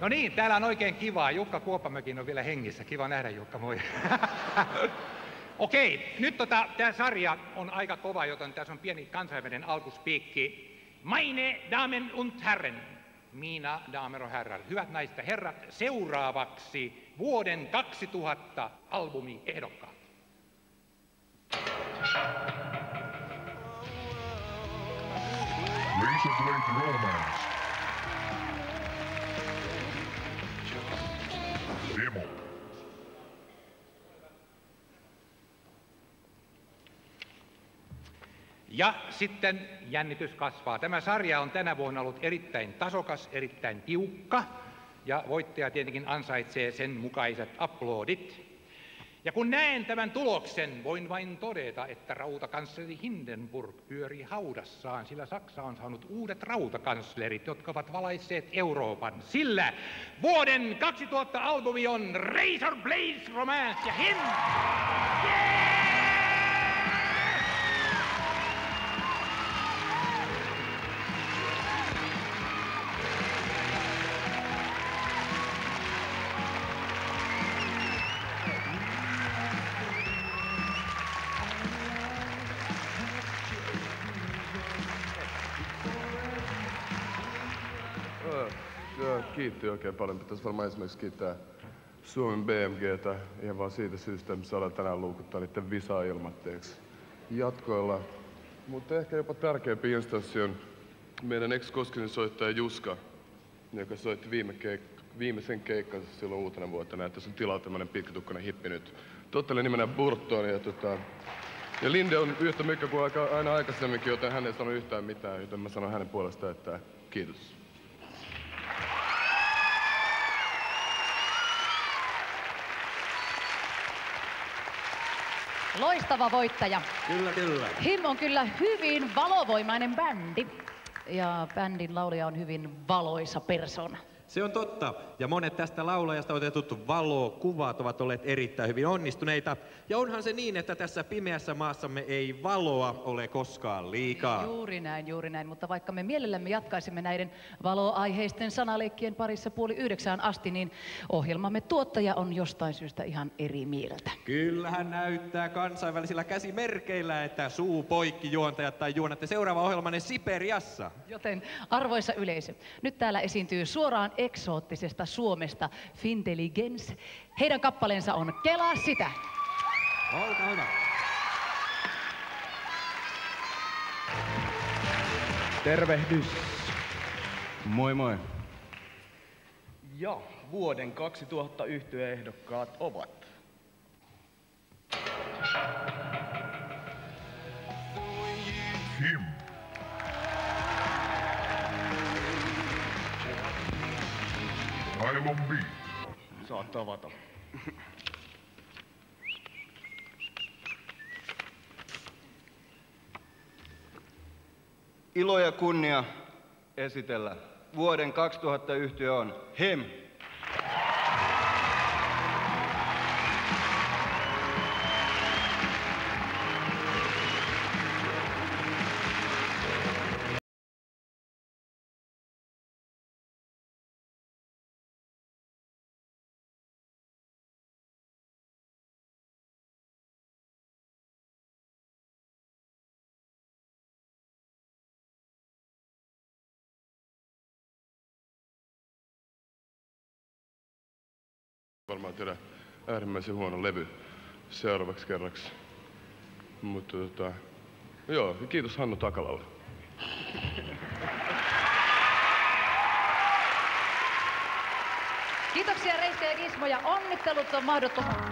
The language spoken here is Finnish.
No niin, täällä on oikein kivaa. Jukka Kuopamäkin on vielä hengissä. Kiva nähdä Jukka, moi. Okei, nyt tota, tämä sarja on aika kova, joten tässä on pieni kansainvälinen alkuspiikki. Meine Damen und Herren, Mina damer och hyvät naiset herrat, seuraavaksi vuoden 2000 albumi ehdokkaat. Razor Blade Romance. Ja sitten jännitys kasvaa. Tämä sarja on tänä vuonna ollut erittäin tasokas, erittäin tiukka, ja voittaja tietenkin ansaitsee sen mukaiset aplodit. Ja kun näen tämän tuloksen, voin vain todeta, että rautakansleri Hindenburg pyörii haudassaan, sillä Saksa on saanut uudet rautakanslerit, jotka ovat valaisseet Euroopan. Sillä vuoden 2000 albumi on Razor Blades Romance ja Him! Yeah! Joo, kiitti oikein paljon. Pitäisi varmaan esimerkiksi kiittää Suomen BMGtä ihan vaan siitä syystä, että saadaan tänään luukuttaa niiden visaa ilmatteeksi jatkoilla. Mutta ehkä jopa tärkeämpi instanssi on meidän ex-Koskinen soittaja Juska, joka soitti viime keik- viimeisen keikkansa silloin uutena vuotena, että tässä on tilalla tämmönen pitkätukkainen hippi nyt. Tottele nimenä Burton ja, tota, ja Linde on yhtä mykkä kuin aina aikaisemminkin, joten hän ei sano yhtään mitään, joten mä sanon hänen puolestaan, että kiitos. Loistava voittaja. Kyllä, kyllä. Him on kyllä hyvin valovoimainen bändi. Ja bändin laulija on hyvin valoisa persona. Se on totta. Ja monet tästä laulajasta otetut valokuvat ovat olleet erittäin hyvin onnistuneita. Ja onhan se niin, että tässä pimeässä maassamme ei valoa ole koskaan liikaa. Juuri näin, juuri näin. Mutta vaikka me mielellämme jatkaisimme näiden valoaiheisten sanaleikkien parissa puoli yhdeksään asti, niin ohjelmamme tuottaja on jostain syystä ihan eri mieltä. Kyllähän näyttää kansainvälisillä käsimerkeillä, että suu poikki juontajat tai juonatte seuraava ohjelmanne Siperiassa. Joten arvoisa yleisö, nyt täällä esiintyy suoraan eksoottisesta Suomesta Fintelligence. Heidän kappaleensa on Kelaa sitä. Olkaa hyvä. Tervehdys. Moi moi. Ja vuoden 2000 yhtyeehdokkaat ovat Nylon B. Saat tavata. Ilo ja kunnia esitellä. Vuoden 2000 yhtiö on HEM. Varmaan tehdä äärimmäisen huono levy seuraavaksi kerraksi. Mutta tota, joo, ja kiitos Hannu Takalalle. Kiitoksia Reiska ja Kismo ja onnittelut on mahdottoman.